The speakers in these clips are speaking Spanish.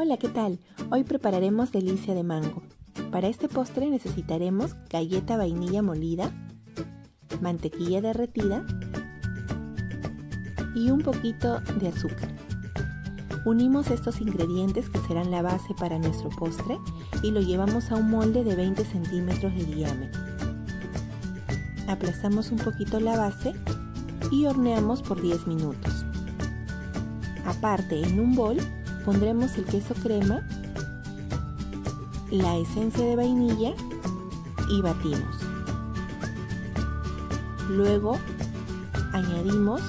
Hola, ¿qué tal? Hoy prepararemos delicia de mango. Para este postre necesitaremos galleta vainilla molida, mantequilla derretida y un poquito de azúcar. Unimos estos ingredientes que serán la base para nuestro postre y lo llevamos a un molde de 20 centímetros de diámetro. Aplastamos un poquito la base y horneamos por 10 minutos. Aparte, en un bol pondremos el queso crema, la esencia de vainilla y batimos. Luego añadimos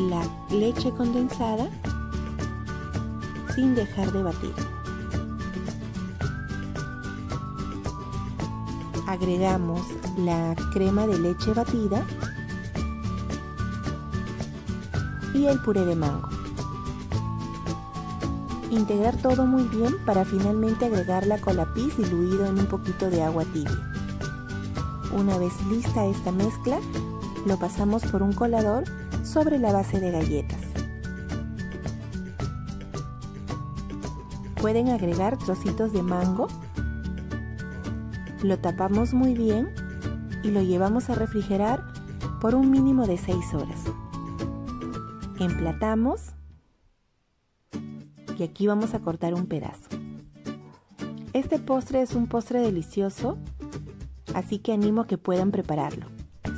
la leche condensada sin dejar de batir. Agregamos la crema de leche batida y el puré de mango. Integrar todo muy bien para finalmente agregar la colapis diluido en un poquito de agua tibia. Una vez lista esta mezcla, lo pasamos por un colador sobre la base de galletas. Pueden agregar trocitos de mango, lo tapamos muy bien y lo llevamos a refrigerar por un mínimo de 6 horas. Emplatamos aquí vamos a cortar un pedazo. Este postre es un postre delicioso, así que animo a que puedan prepararlo.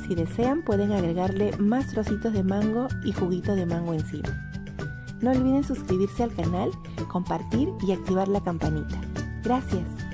Si desean pueden agregarle más trocitos de mango y juguito de mango encima. No olviden suscribirse al canal, compartir y activar la campanita. Gracias.